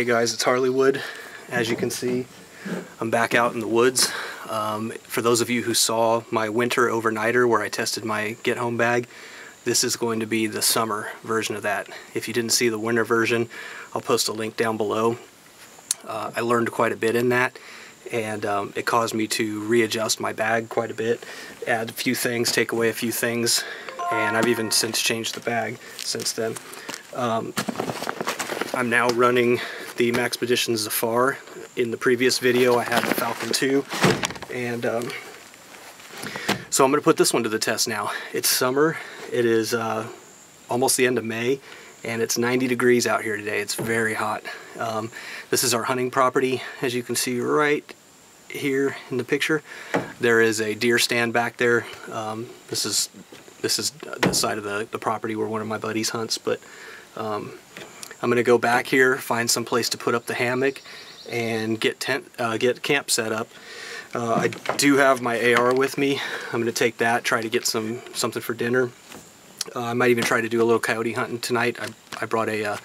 Hey guys, it's Harleywood. As you can see, I'm back out in the woods. Um, for those of you who saw my winter overnighter where I tested my get home bag, this is going to be the summer version of that. If you didn't see the winter version, I'll post a link down below. Uh, I learned quite a bit in that and um, it caused me to readjust my bag quite a bit, add a few things, take away a few things, and I've even since changed the bag since then. Um, I'm now running the Maxpedition Zafar. In the previous video I had the Falcon 2 and um, so I'm going to put this one to the test now. It's summer, it is uh, almost the end of May and it's 90 degrees out here today. It's very hot. Um, this is our hunting property as you can see right here in the picture. There is a deer stand back there. Um, this is this is the side of the, the property where one of my buddies hunts but um, I'm gonna go back here, find some place to put up the hammock, and get tent, uh, get camp set up. Uh, I do have my AR with me. I'm gonna take that, try to get some something for dinner. Uh, I might even try to do a little coyote hunting tonight. I, I brought a, uh,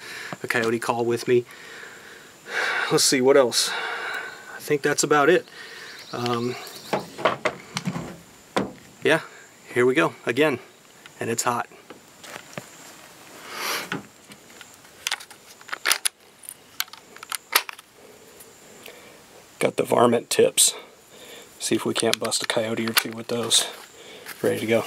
a coyote call with me. Let's see, what else? I think that's about it. Um, yeah, here we go again, and it's hot. Varmint tips. See if we can't bust a coyote or two with those. Ready to go.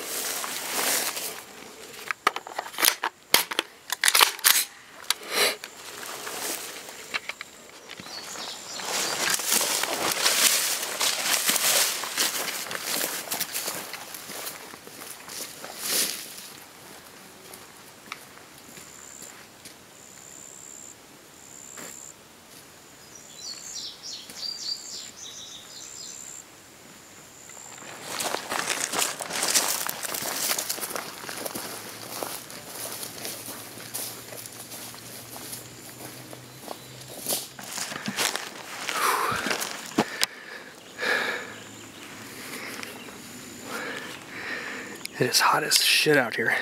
It is hot as shit out here.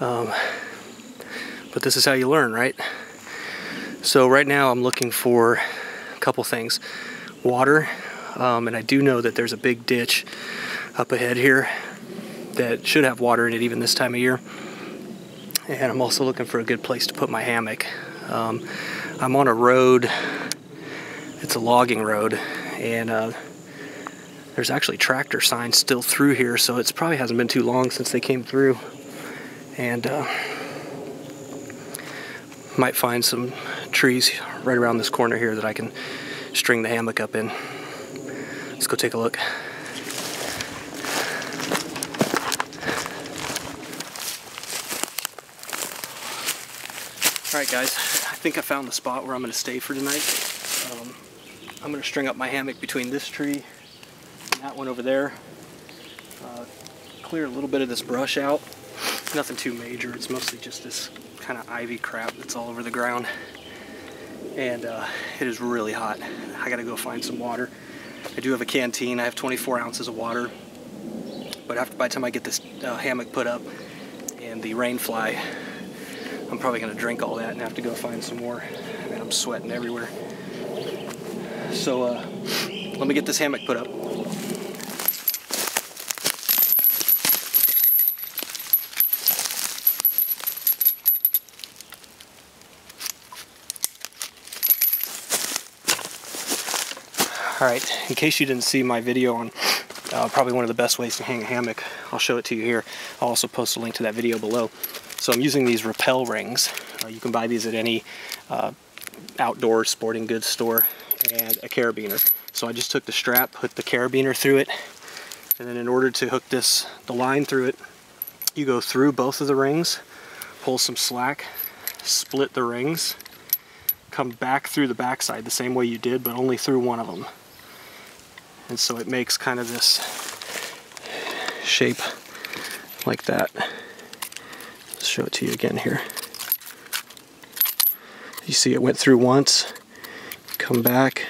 Um, but this is how you learn, right? So right now I'm looking for a couple things. Water, um, and I do know that there's a big ditch up ahead here that should have water in it even this time of year. And I'm also looking for a good place to put my hammock. Um, I'm on a road, it's a logging road, and uh, there's actually tractor signs still through here, so it probably hasn't been too long since they came through. And uh, might find some trees right around this corner here that I can string the hammock up in. Let's go take a look. Alright guys, I think I found the spot where I'm going to stay for tonight. Um, I'm going to string up my hammock between this tree that one over there. Uh, clear a little bit of this brush out. Nothing too major, it's mostly just this kind of ivy crap that's all over the ground. And uh, it is really hot. I gotta go find some water. I do have a canteen, I have 24 ounces of water. But after by the time I get this uh, hammock put up and the rain fly, I'm probably gonna drink all that and have to go find some more. And I'm sweating everywhere. So uh, let me get this hammock put up. Alright, in case you didn't see my video on uh, probably one of the best ways to hang a hammock, I'll show it to you here. I'll also post a link to that video below. So I'm using these rappel rings. Uh, you can buy these at any uh, outdoor sporting goods store and a carabiner. So I just took the strap, put the carabiner through it, and then in order to hook this, the line through it, you go through both of the rings, pull some slack, split the rings, come back through the backside the same way you did, but only through one of them. And so it makes kind of this shape like that. Let's show it to you again here. You see it went through once, come back,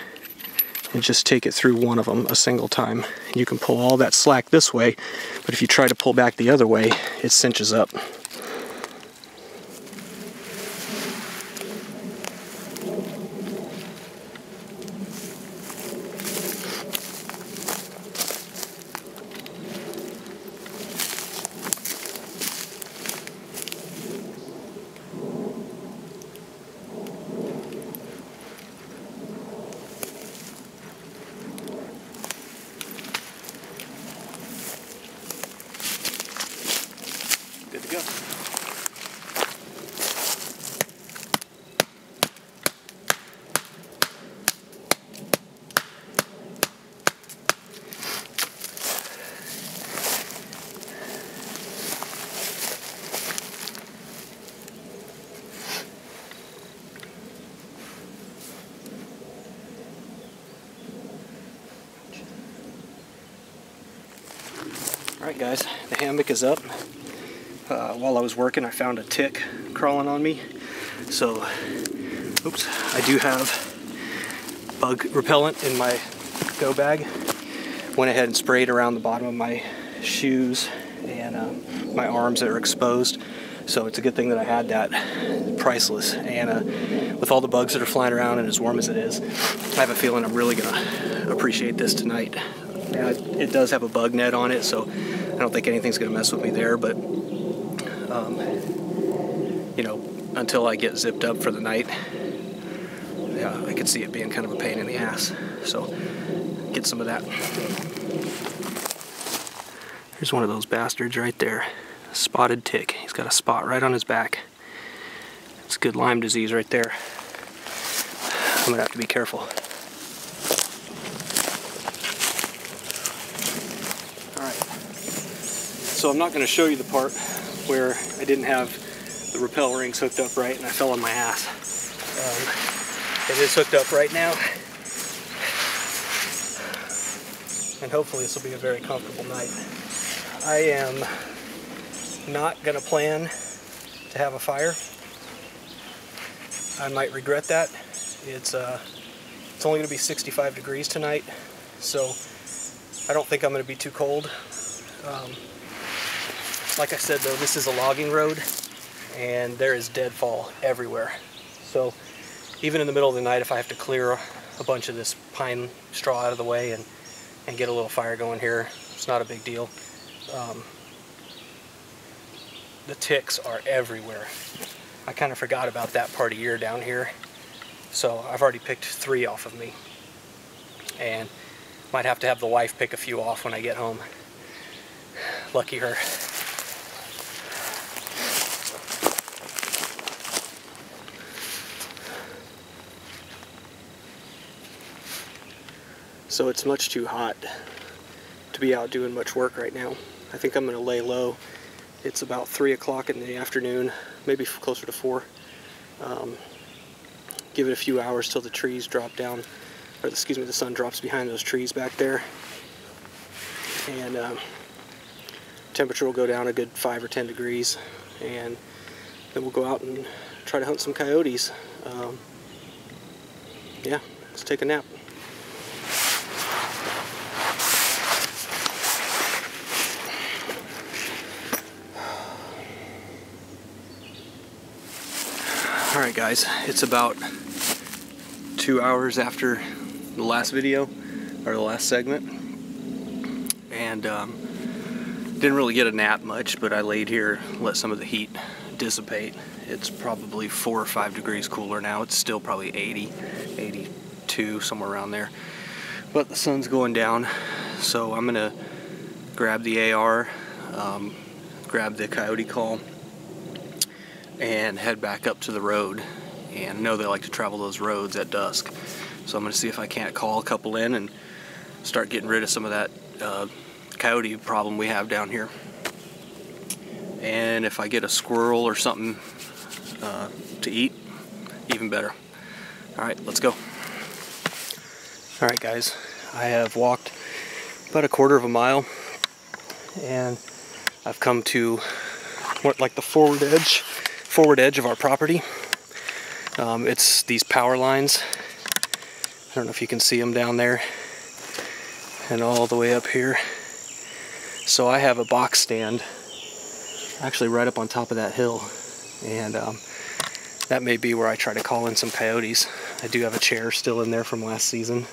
and just take it through one of them a single time. You can pull all that slack this way, but if you try to pull back the other way, it cinches up. Alright guys, the hammock is up. Uh, while I was working I found a tick crawling on me. So, oops, I do have bug repellent in my go bag. Went ahead and sprayed around the bottom of my shoes and uh, my arms that are exposed. So it's a good thing that I had that. Priceless. And uh, with all the bugs that are flying around and as warm as it is, I have a feeling I'm really going to appreciate this tonight. It, does have a bug net on it, so don't think anything's going to mess with me there, but, um, you know, until I get zipped up for the night, yeah, I could see it being kind of a pain in the ass. So, get some of that. Here's one of those bastards right there. Spotted tick. He's got a spot right on his back. It's good Lyme disease right there. I'm gonna have to be careful. So I'm not gonna show you the part where I didn't have the rappel rings hooked up right and I fell on my ass. Um, it is hooked up right now. And hopefully this will be a very comfortable night. I am not going to plan to have a fire. I might regret that. It's uh, it's only going to be 65 degrees tonight, so I don't think I'm going to be too cold. Um, like I said though, this is a logging road and there is deadfall everywhere. So even in the middle of the night, if I have to clear a bunch of this pine straw out of the way and, and get a little fire going here, it's not a big deal. Um, the ticks are everywhere. I kind of forgot about that part of year down here. So I've already picked three off of me. And might have to have the wife pick a few off when I get home. Lucky her. So it's much too hot to be out doing much work right now. I think I'm going to lay low. It's about 3 o'clock in the afternoon, maybe closer to 4. Um, give it a few hours till the trees drop down, or excuse me, the sun drops behind those trees back there. And um, temperature will go down a good 5 or 10 degrees. And then we'll go out and try to hunt some coyotes. Um, yeah, let's take a nap. Alright guys, it's about two hours after the last video, or the last segment, and um, didn't really get a nap much, but I laid here, let some of the heat dissipate. It's probably four or five degrees cooler now. It's still probably 80, 82, somewhere around there. But the sun's going down, so I'm gonna grab the AR, um, grab the coyote call, and head back up to the road. And know they like to travel those roads at dusk. So I'm going to see if I can't call a couple in and start getting rid of some of that uh, coyote problem we have down here. And if I get a squirrel or something uh, to eat, even better. Alright, let's go. Alright guys, I have walked about a quarter of a mile and I've come to what like the forward edge forward edge of our property. Um, it's these power lines. I don't know if you can see them down there and all the way up here. So I have a box stand actually right up on top of that hill and um, that may be where I try to call in some coyotes. I do have a chair still in there from last season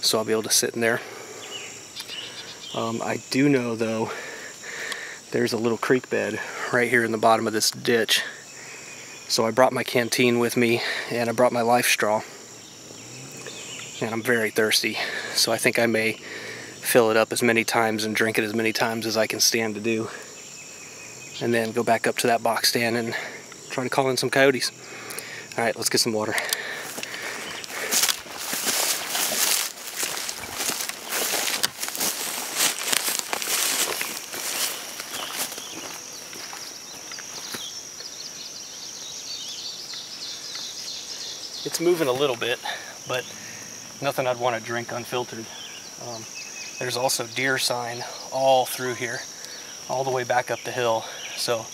so I'll be able to sit in there. Um, I do know though there's a little creek bed right here in the bottom of this ditch so I brought my canteen with me and I brought my life straw. And I'm very thirsty, so I think I may fill it up as many times and drink it as many times as I can stand to do. And then go back up to that box stand and try to call in some coyotes. All right, let's get some water. It's moving a little bit, but nothing I'd want to drink unfiltered. Um, there's also deer sign all through here, all the way back up the hill. So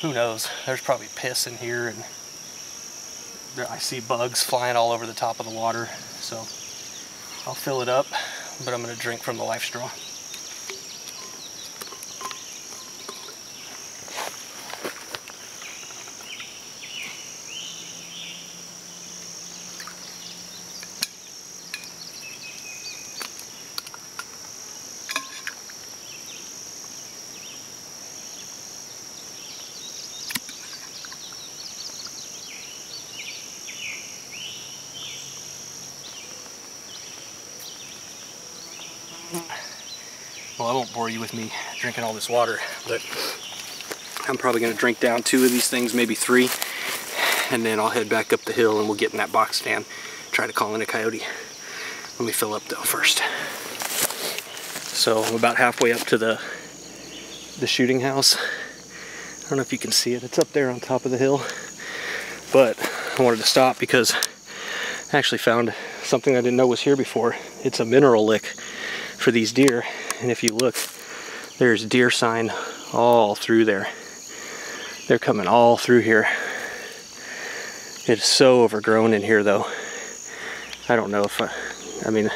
who knows? There's probably piss in here and there, I see bugs flying all over the top of the water. So I'll fill it up, but I'm gonna drink from the life straw. Well, I won't bore you with me drinking all this water, but I'm probably going to drink down two of these things, maybe three, and then I'll head back up the hill and we'll get in that box stand, try to call in a coyote. Let me fill up though first. So I'm about halfway up to the the shooting house. I don't know if you can see it. It's up there on top of the hill. But I wanted to stop because I actually found something I didn't know was here before. It's a mineral lick for these deer. And if you look, there's deer sign all through there. They're coming all through here. It's so overgrown in here though. I don't know if I, I mean,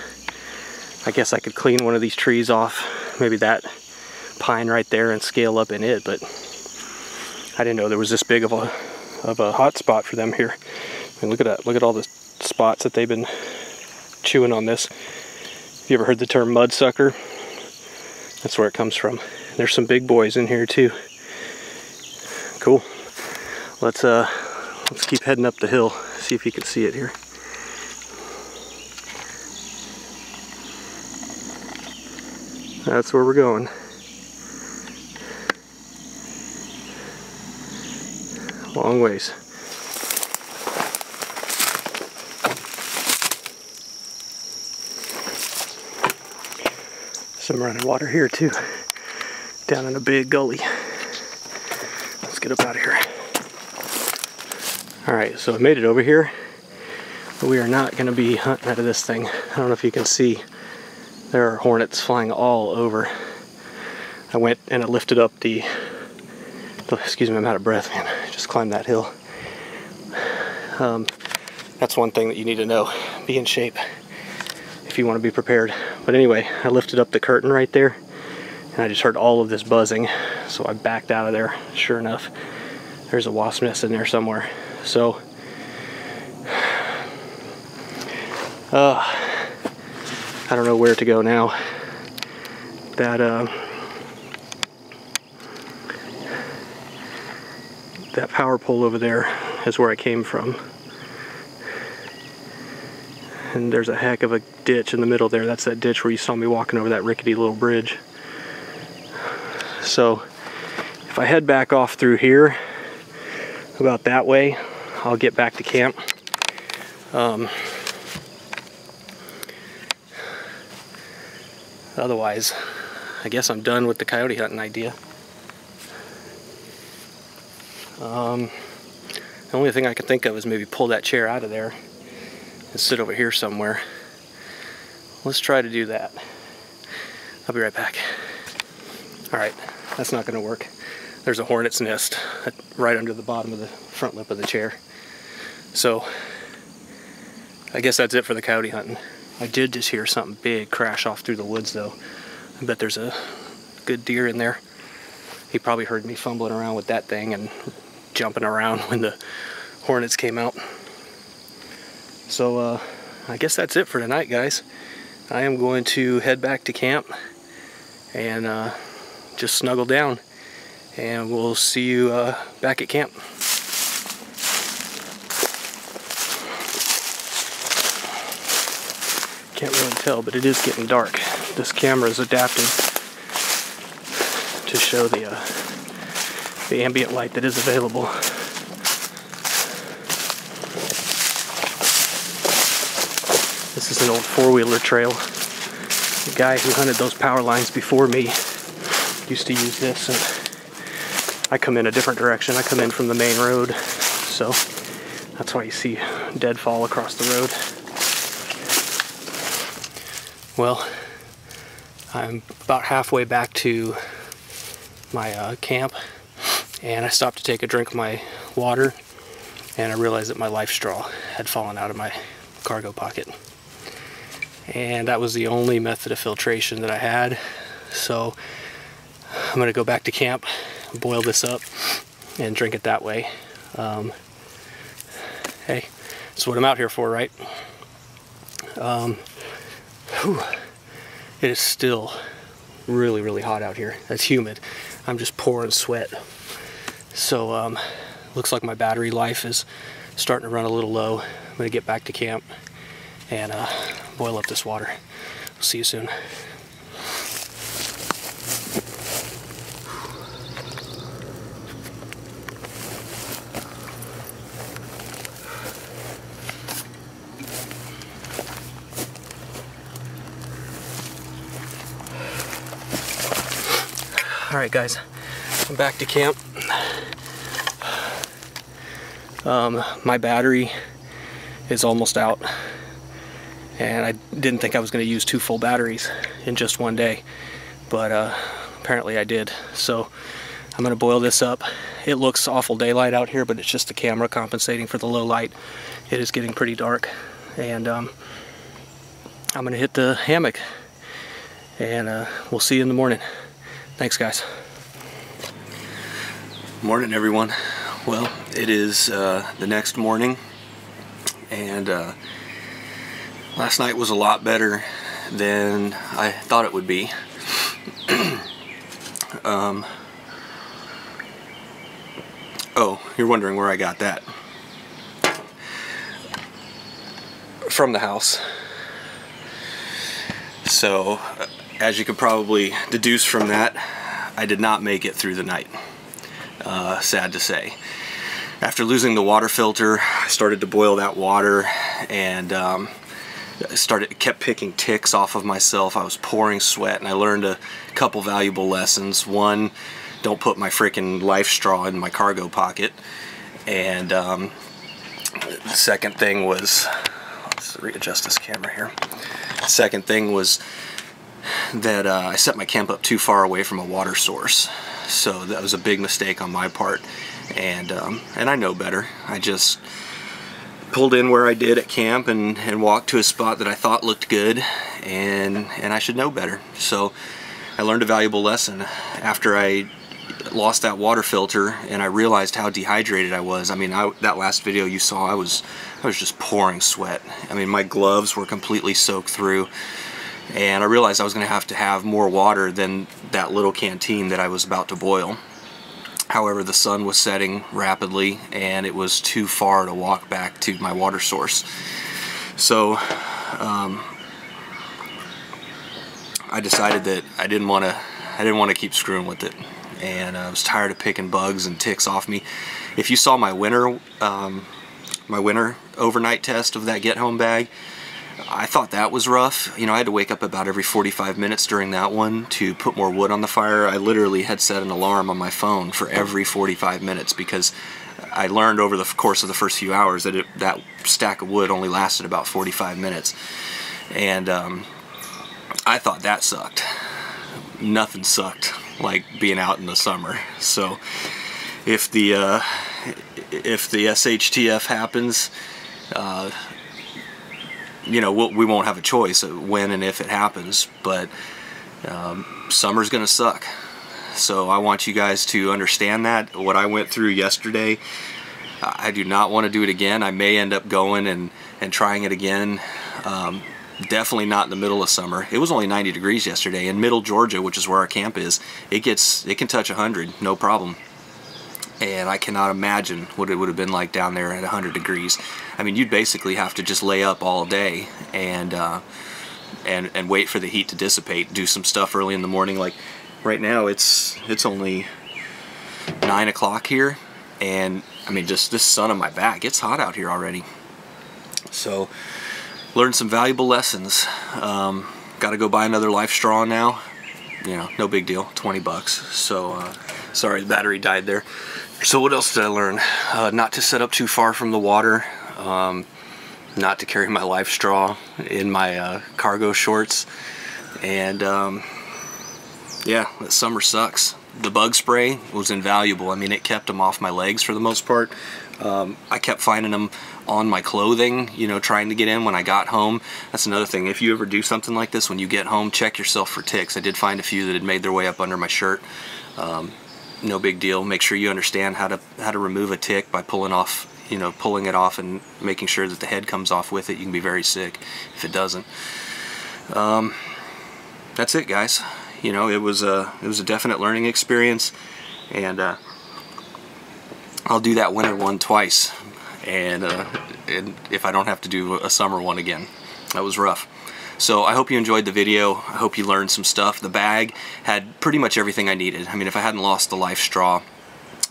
I guess I could clean one of these trees off, maybe that pine right there and scale up in it, but I didn't know there was this big of a of a hot spot for them here. I mean, look at that, look at all the spots that they've been chewing on this. You ever heard the term mudsucker? That's where it comes from. There's some big boys in here too. Cool. Let's uh let's keep heading up the hill, see if you can see it here. That's where we're going. Long ways. Some running water here too, down in a big gully. Let's get up out of here. All right, so I made it over here, we are not gonna be hunting out of this thing. I don't know if you can see, there are hornets flying all over. I went and I lifted up the, excuse me, I'm out of breath, man. I just climbed that hill. Um, that's one thing that you need to know. Be in shape if you want to be prepared. But anyway, I lifted up the curtain right there and I just heard all of this buzzing. So I backed out of there. Sure enough, there's a wasp nest in there somewhere. So, uh, I don't know where to go now. That, uh, that power pole over there is where I came from and there's a heck of a ditch in the middle there. That's that ditch where you saw me walking over that rickety little bridge. So if I head back off through here, about that way, I'll get back to camp. Um, otherwise, I guess I'm done with the coyote hunting idea. Um, the only thing I can think of is maybe pull that chair out of there and sit over here somewhere. Let's try to do that. I'll be right back. All right, that's not gonna work. There's a hornet's nest uh, right under the bottom of the front lip of the chair. So, I guess that's it for the coyote hunting. I did just hear something big crash off through the woods though. I bet there's a good deer in there. He probably heard me fumbling around with that thing and jumping around when the hornets came out. So uh, I guess that's it for tonight, guys. I am going to head back to camp and uh, just snuggle down. And we'll see you uh, back at camp. Can't really tell, but it is getting dark. This camera is adapted to show the uh, the ambient light that is available. This is an old four-wheeler trail. The guy who hunted those power lines before me used to use this and I come in a different direction. I come in from the main road. So that's why you see deadfall across the road. Well, I'm about halfway back to my uh, camp and I stopped to take a drink of my water and I realized that my life straw had fallen out of my cargo pocket. And that was the only method of filtration that I had. So I'm gonna go back to camp, boil this up, and drink it that way. Um, hey, that's what I'm out here for, right? Um, whew, it is still really, really hot out here. It's humid. I'm just pouring sweat. So, um, looks like my battery life is starting to run a little low. I'm gonna get back to camp and uh, boil up this water. See you soon. All right, guys, I'm back to camp. Um, my battery is almost out, and I didn't think I was going to use two full batteries in just one day, but uh, apparently I did. So I'm going to boil this up. It looks awful daylight out here, but it's just the camera compensating for the low light. It is getting pretty dark, and um, I'm going to hit the hammock, and uh, we'll see you in the morning. Thanks, guys. Morning, everyone. Well, it is uh, the next morning, and uh, last night was a lot better than I thought it would be. um, oh, you're wondering where I got that. From the house. So, as you could probably deduce from that, I did not make it through the night. Uh, sad to say. After losing the water filter, I started to boil that water and um, started kept picking ticks off of myself. I was pouring sweat and I learned a couple valuable lessons. One, don't put my freaking life straw in my cargo pocket. And um, the second thing was, let's readjust this camera here. second thing was that uh, I set my camp up too far away from a water source. So that was a big mistake on my part. And, um, and I know better. I just pulled in where I did at camp and, and walked to a spot that I thought looked good and, and I should know better. So I learned a valuable lesson. After I lost that water filter and I realized how dehydrated I was. I mean, I, that last video you saw, I was, I was just pouring sweat. I mean, my gloves were completely soaked through and I realized I was going to have to have more water than that little canteen that I was about to boil. However, the sun was setting rapidly and it was too far to walk back to my water source. So um, I decided that I didn't want to I didn't want to keep screwing with it and I was tired of picking bugs and ticks off me. If you saw my winter um, my winter overnight test of that get home bag, I thought that was rough. You know, I had to wake up about every 45 minutes during that one to put more wood on the fire. I literally had set an alarm on my phone for every 45 minutes because I learned over the course of the first few hours that it, that stack of wood only lasted about 45 minutes. And um, I thought that sucked. Nothing sucked like being out in the summer. So if the uh, if the SHTF happens, uh, you know, we'll, we will not have a choice when and if it happens, but um, summer's going to suck. So I want you guys to understand that. What I went through yesterday, I do not want to do it again. I may end up going and, and trying it again. Um, definitely not in the middle of summer. It was only 90 degrees yesterday. In middle Georgia, which is where our camp is, it gets it can touch 100, no problem and I cannot imagine what it would have been like down there at 100 degrees. I mean, you'd basically have to just lay up all day and uh, and and wait for the heat to dissipate. Do some stuff early in the morning. Like right now, it's it's only nine o'clock here, and I mean, just this sun on my back. It's hot out here already. So, learned some valuable lessons. Um, Got to go buy another Life Straw now. You know, no big deal. 20 bucks. So, uh, sorry, the battery died there. So what else did I learn? Uh, not to set up too far from the water, um, not to carry my life straw in my uh, cargo shorts, and um, yeah, summer sucks. The bug spray was invaluable. I mean, it kept them off my legs for the most part. Um, I kept finding them on my clothing, you know, trying to get in when I got home. That's another thing. If you ever do something like this, when you get home, check yourself for ticks. I did find a few that had made their way up under my shirt. Um, no big deal. Make sure you understand how to how to remove a tick by pulling off, you know, pulling it off and making sure that the head comes off with it. You can be very sick if it doesn't. Um, that's it, guys. You know, it was a it was a definite learning experience, and uh, I'll do that winter one twice, and, uh, and if I don't have to do a summer one again. That was rough. So I hope you enjoyed the video. I hope you learned some stuff. The bag had pretty much everything I needed. I mean, if I hadn't lost the life straw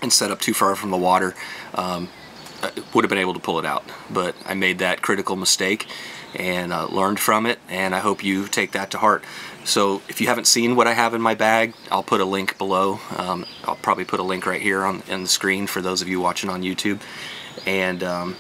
and set up too far from the water, um, I would have been able to pull it out. But I made that critical mistake and uh, learned from it, and I hope you take that to heart. So if you haven't seen what I have in my bag, I'll put a link below. Um, I'll probably put a link right here on, on the screen for those of you watching on YouTube. And um,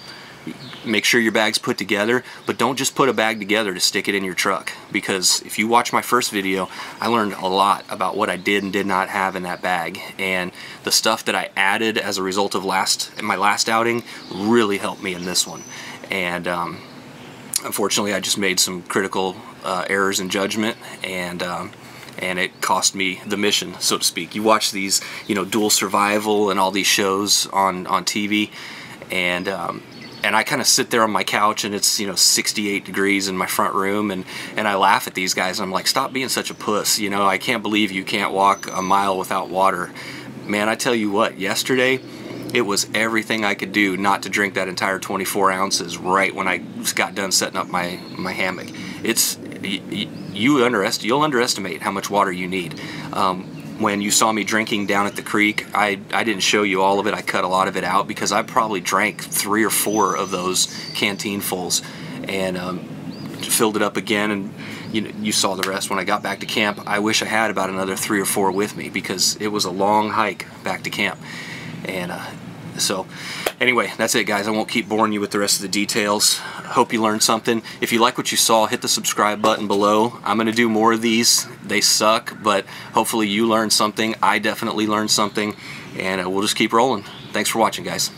make sure your bag's put together, but don't just put a bag together to stick it in your truck. Because if you watch my first video, I learned a lot about what I did and did not have in that bag. And the stuff that I added as a result of last my last outing really helped me in this one. And um, unfortunately, I just made some critical uh, errors in judgment and um, and it cost me the mission, so to speak. You watch these, you know, dual survival and all these shows on on TV, and um, and I kind of sit there on my couch and it's you know 68 degrees in my front room and and I laugh at these guys. and I'm like, stop being such a puss. You know, I can't believe you can't walk a mile without water. Man, I tell you what, yesterday it was everything I could do not to drink that entire 24 ounces right when I got done setting up my my hammock. It's you underestimate you'll underestimate how much water you need. Um, when you saw me drinking down at the creek, I, I didn't show you all of it. I cut a lot of it out because I probably drank three or four of those canteen fulls and um, filled it up again. And you, you saw the rest when I got back to camp. I wish I had about another three or four with me because it was a long hike back to camp. And uh, so anyway, that's it guys. I won't keep boring you with the rest of the details. Hope you learned something. If you like what you saw, hit the subscribe button below. I'm going to do more of these. They suck, but hopefully you learned something. I definitely learned something, and uh, we'll just keep rolling. Thanks for watching, guys.